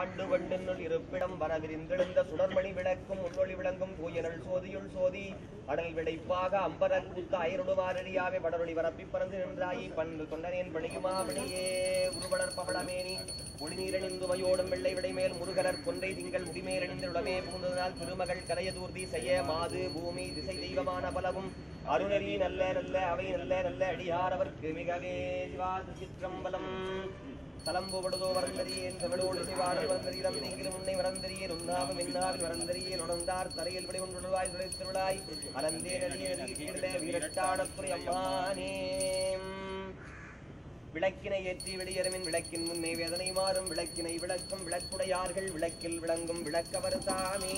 ஆண்டு கொண்டென்னுள் இருப்பிடம் வரவிருந்தெழுந்த சுடர்மணி விளக்கும் முன்னொளி விளங்கும் தூயனல் சோதியுள் சோதி அடல் விடைப்பாக அம்பர கூத்த அயருடுமாரடியாவே வடரொளி வரப்பி பறந்து நின்றாயி பண்டு தொண்டனேன் பணியுமா பணியே உருவலர் பவளமேனி ஒளிநீரணிந்து மயோடும் வெள்ளை விடைமேல் முருகலர் கொன்றை திங்கள் முடிமேலணிந்து உடமே புகுந்ததனால் திருமகள் கரையதூர்தி செய்ய மாது பூமி திசை தெய்வமான பலவும் அருணரி நல்ல நல்ல அவை நல்ல நல்ல அடியார் அவர்க்கு மிகவே சிவா சிற்றம்பலம். தலம்புபடுதோ வரந்தறியேன் தமிழோடு சிவாடல் வரந்தறியிடம் நீங்கிலும் உன்னை வரந்தரியே உண்ணாவும் என்னாவில் வரந்தறியேன் நுடந்தார் தரையில் விடை ஒன்றுவாய் துளைத்திருளாய் அலந்தே நடிகே நடிகே அம்மானே. விளக்கினை ஏற்றி வெளியேறுமின் விளக்கின் முன்னே வேதனை மாறும் விளக்கினை விளக்கும் விளக்குடையார்கள் விளக்கில் விளங்கும் விளக்கவர் தாமே.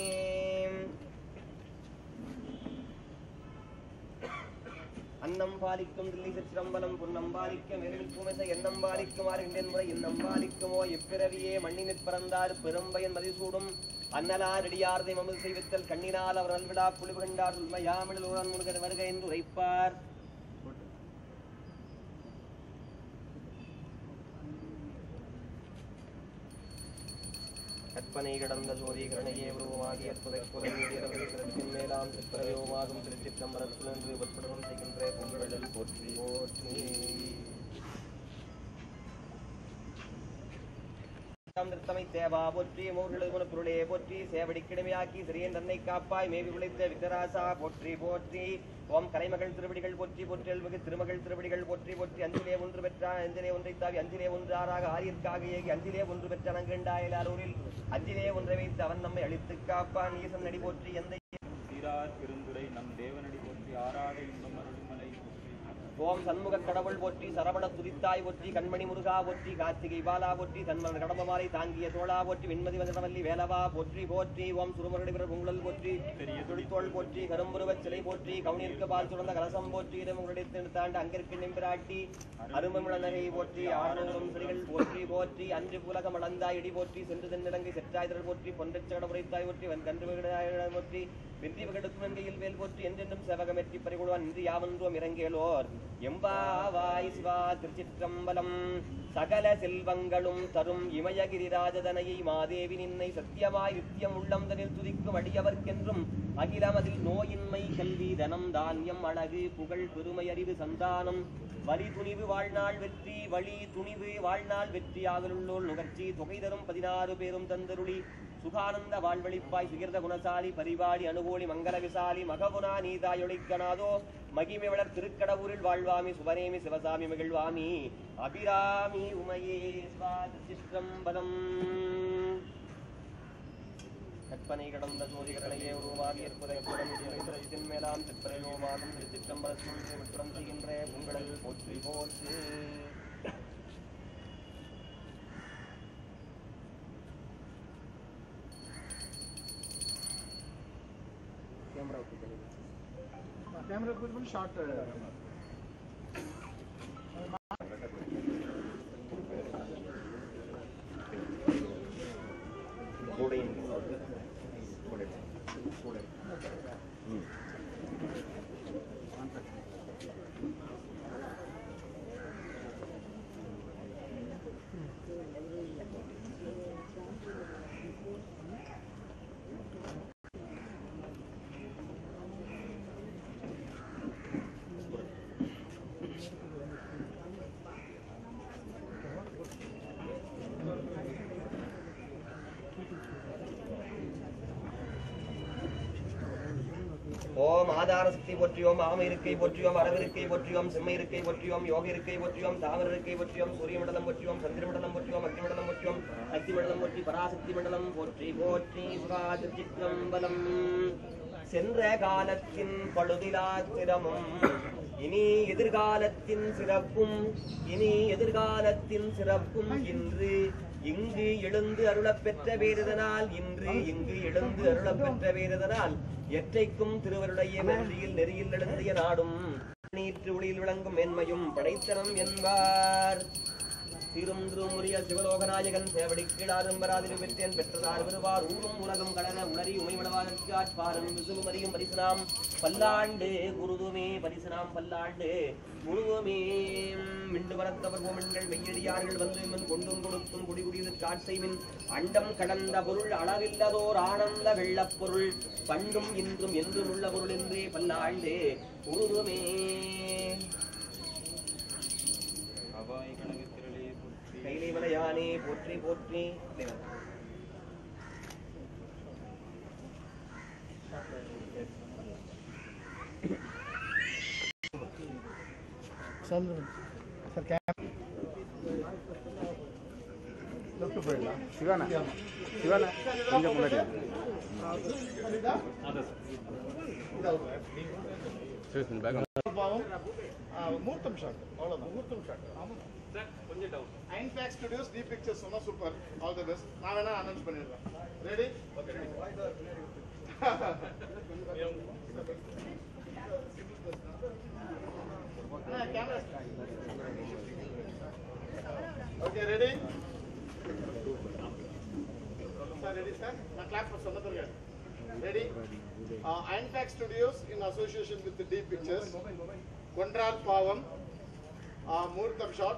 அன்னம் பாலிக்கும் தில்லி சிற்றம்பலம் புன்னம் பாலிக்க மேலில் குமிசை எண்ணம் பாலிக்குமாறு இன்றென் முறை இன்னம் பாலிக்குமோ? எப்பிறவியே மண்ணினிற் பிறந்தார் பெரும்பயன் மதிசூடும். அன்னலார் அடியார்தை மமது செய்வித்தல் கண்ணினால் அவர் நல்விடா புலிவு கண்டார் உண்மையாமிழல் உடன் முருகன் வருக என்று உரைப்பார். கற்பனை கடந்த ஜோதி கரணையே உருவமாகி அற்புதை குறைந்தின் மேலாம் சித்திரயோகமாகும் திருச்சிற்றம்பரத்தில் என்று செய்கின்ற பொங்கலில் போற்றி போற்றி. நிறுத்தமை தேவா போற்றி மூர்களுக்கு பொருளே போற்றி சேவடி கிடமையாக்கி சிறியன் தன்னை காப்பாய் மேவி உழைத்த விக்னராசா போற்றி போற்றி. ஓம் கலைமகள் திருவடிகள் போற்றி போற்றி. அல்மிகு திருமகள் திருவடிகள் போற்றி போற்றி. அஞ்சிலே ஒன்று பெற்றான் அஞ்சிலே ஒன்றை தாவி அஞ்சிலே ஒன்று ஆறாக ஆரியற்காக ஏகி அஞ்சிலே ஒன்று பெற்ற நங்கண்டாயலாரூரில் அஞ்சிலே ஒன்றை வைத்து அவன் நம்மை அழித்துக் காப்பான். ஈசன் நடி போற்றி எந்த சீரார் பெருந்துரை நம் தேவனடி போற்றி ஆறாத இன்பம் ஓம் சண்முக கடவுள் ஒற்றி சரவண துதித்தாய் ஒற்றி கண்மணி முருகா ஒற்றி கார்த்திகை பாலா ஒற்றி தன்மன் கடம்பமாலை தாங்கிய தோளா ஒற்றி வெண்மதி வந்தவல்லி வேலவா ஒற்றி போற்றி ஓம் சுருமருடி பிறர் உங்களல் போற்றி துடித்தோள் போற்றி கரும்புருவச் சிலை போற்றி கவுனிற்கு பால் சுரந்த கலசம் போற்றி இடமுடைய தாண்டு அங்கிற்கு நிம்பிராட்டி அருமமிழநகை போற்றி ஆனந்தம் சிறிகள் போற்றி போற்றி அன்று புலகம் அளந்தாய் இடி போற்றி சென்று தென்னிலங்கை செற்றாய்தல் போற்றி பொன்றச்சகட உரைத்தாய் போற்றி வன் கன்று விகடாய் போற்றி வெற்றி விகடுக்கும் வேல் போற்றி என்றென்றும் செவகமெற்றி பறிகொடுவான் இன்று யாவென்றோம் இறங்கேலோர் எம்பாவாய் சிவா திருச்சிற்றம்பலம். சகல செல்வங்களும் தரும் இமயகிரிராஜதனையை மாதேவி நின்னை சத்தியமாய் நித்தியம் உள்ளம் தனில் துதிக்கும் அடியவர்க்கென்றும் அகிலமதில் நோயின்மை கல்வி தனம் தானியம் அழகு புகழ் பெருமை அறிவு சந்தானம். வலி துணிவு வாழ்நாள் வெற்றி வழி துணிவு வாழ்நாள் வெற்றி ஆகலுள்ளோர் நுகர்ச்சி தொகை தரும் பதினாறு பேரும் தந்தருளி. சுகானந்த வாழ்வழிப்பாய் சுகிர்த குணசாலி பரிவாடி அனுகூலி மங்கள விசாலி மகபுனா நீதாயொழிக்கணாதோ மகிமை வளர் திருக்கடவுரில் வாழ்வாமி சுபநேமி சிவசாமி மகிழ்வாமி. அபிராமி உமையே சுவாதிஷ்டம் பதம் கற்பனை கடந்த ஜோதிகரணையே உருவாகி இருப்பதைத்தின் மேலாம் சித்திரையோமாகும் திருச்சிற்றம்பலத்தில் விட்டுறம் செய்கின்ற உங்களில் போற்றி போற்றி. कैमरा कैमरा कुछ बोले शॉर्ट ஓம் ஆதார சக்தி போற்றியோம் ஆம இருக்கை போற்றியோம் அரவிருக்கை போற்றியோம் சிம்ம இருக்கை போற்றியோம் யோக இருக்கை போற்றியோம் தாமர இருக்கை போற்றியோம் சூரிய மண்டலம் போற்றியோம் சந்திர மண்டலம் போற்றியோம் அக்னி மண்டலம் போற்றியோம் சக்தி மண்டலம் போற்றி பராசக்தி மண்டலம் போற்றி போற்றி சிவாதிச்சிற்றம்பலம் சென்ற காலத்தின் பழுதிலா திறமும் இனி எதிர்காலத்தின் சிறப்பும் இனி எதிர்காலத்தின் சிறப்பும் இன்று இங்கு எழுந்து அருளப் பெற்ற வேறுதனால் இன்று இங்கு எழுந்து அருளப் பெற்ற வேறுதனால் எற்றைக்கும் திருவருடைய வெற்றியில் நெறியில் எழுந்திய நாடும். நீற்று ஒளியில் விளங்கும் மென்மையும் படைத்தனம் என்பார். சீரும் திருமுறிய சிவலோகநாயகன் சேவடி கீழாரும் வராதிரு பெற்றேன் பெற்றதார் வருவார். ஊரும் உலகம் கடன உணரி உமைவளவாற்பாரும் விசுமரியும் பரிசுனாம். பல்லாண்டு குருதுமே பரிசுனாம் பல்லாண்டு குருதுமே மிண்டு வரத்தவர் கோமன்கள் மெய்யடியார்கள் வந்து மின் கொண்டும் கொடுத்தும் குடிகுடிது காட்சைமின் அண்டம் கடந்த பொருள் அளவில்லதோர் ஆனந்த வெள்ளப் பொருள். பண்டும் இன்றும் என்றும் உள்ள பொருள் என்றே பல்லாண்டு குருதுமே அபாய போற்றி கைலை மலையானே போற்றி போற்றி sir, cam. Left போயிடலாம். சிவானா? சிவானா கொஞ்சம் முன்னாடி முகூர்த்தம் ஷாட் அவ்வளோதான் முகூர்த்தம் ஷாட் ஆமாம். கொஞ்சம் டவுட் ஐன்ஃபேக்ஸ் ஸ்டுடியோஸ் டி பிக்சர்ஸ் சொன்னா சூப்பர் ஆல் தி பெஸ்ட் நான் வேணா அனௌன்ஸ் பண்ணிடுறேன் ready okay okay ready sir ready sir நான் கிளாப் சொன்ன பிறகு ready ஐன்ஃபேக்ஸ் studios in association with T pictures Kondral Pavam, uh, Murtam shot.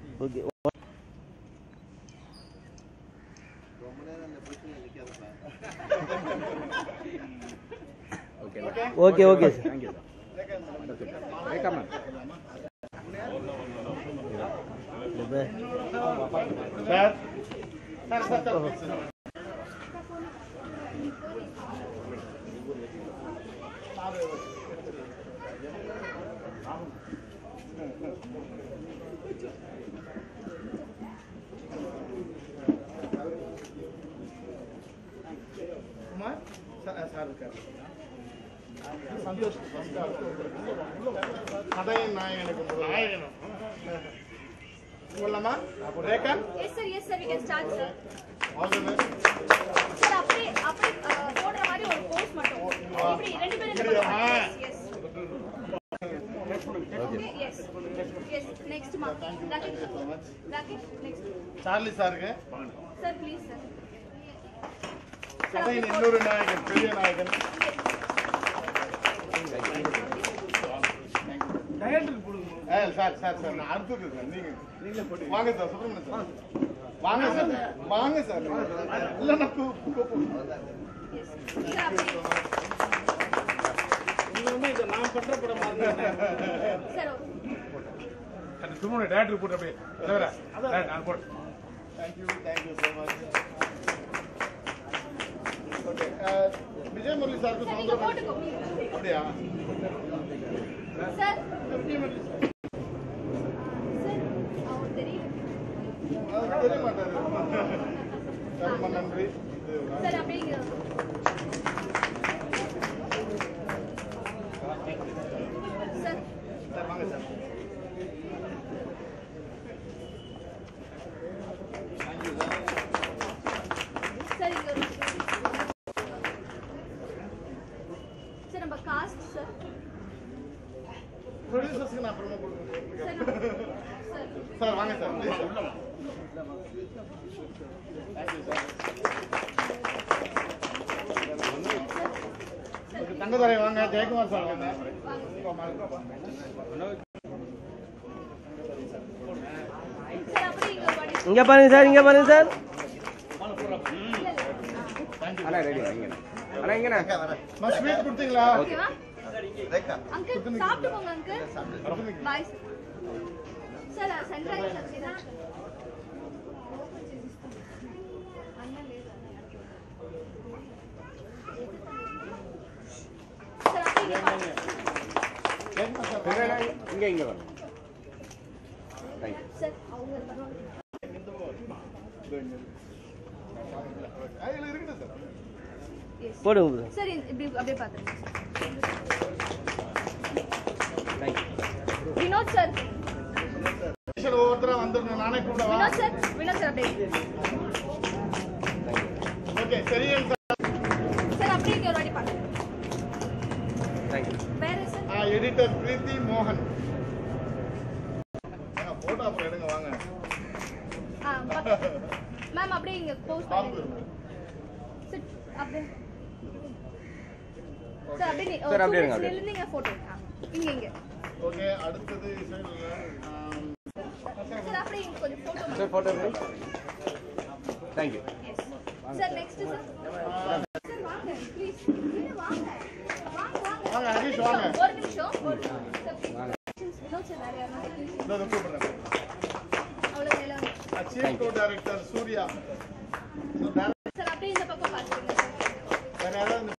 sir wait wait okay okay Okay. Okay okay sir thank you sir welcome ma'am Sir. Santhosh கதையின் நாயகனுக்கு நாயகனும் Rekha. All the best அப்படியே அப்படியே போடுற மாதிரி ஒரு போஸ் மட்டும் இப்படி ரெண்டு பேரும் ஆ. Yes. Next, ma. Rakesh. Rakesh, next. Charlie சாருக்கு. Sir, கதையின் அப்படியே இன்னொரு நாயகன் பெரிய நாயகன் சார் சார் சார் நான் அடுத்தது சார் நீங்க வாங்க சார் சுப்பிரமணியன் சார். வாங்க சார் வாங்க சார். இல்ல நான் அப்படியே. Sir, அந்த சுப்பிரமணிய டேரக்டர் போட்டு அப்படியே நான் போட்டு thank you thank you so much okay Vijay Murali சாருக்கு போட்டுக்கோ. அப்படியா? விஜய் முரளி சார். தெரிய மாட்டாரு. ரொம்ப நன்றி இது Sir, அப்படியே இங்க. Sir, சார் வாங்க sir thank you sir sir, இங்க ஒரு Sir, நம்ம காஸ்ட் சார் ப்ரொடியூசர்ஸ்க்கு நான் அப்புறமா கொடுக்குறேன் சார் வாங்க சார். தங்கதுரை வாங்க. ஜெயக்குமார் சார் வாங்க. இங்க பாருங்க சார் இங்க பாருங்க சார். அண்ணா ரெடி அண்ணா இங்கண்ணா ஸ்வீட் கொடுத்தீங்களா? ஓகேவா அங்கிள் சாப்பிட்டு போங்க uncle bye sir sir sunrise அப்படியே இங்க பாருங்க. இங்கே இங்கே வாங்க தேங்க்யூ சார் அவங்க இருக்குது சார் இப்படி அப்படியே பார்த்துருங்க வினோத் சார். டீச்சர் ஒவ்வொருத்தரா வந்துடணும். நானே கூப்பிடவா வினோத் சார் வினோத் சார் அப்படியே. ஓகே சரியன் சார். சார் அப்படியே ஒரு வாட்டி பாருங்க. வேற சார்? எடிட்டர் பிரீத்தி மோகன் போட்டோ அப்புறம் எடுங்க வாங்க. மேம் அப்படியே இங்க போஸ்ட் பண்ணுங்க. சார் அப்படியே. சார் அப்படியே Sir, அப்படியே இருங்க, இங்க இங்க. ஓகே அடுத்தது சார் அப்படியே கொஞ்சம் photo sir photo thank you sir next sir வாங்க ஹரிஷ் வாங்க ஒரு நிமிஷம் ஒரு நிமிஷம் கூப்பிடுறேன் chief co director Surya sir அப்படியே இந்த பக்கம் பாத்துங்க வேற யாராவது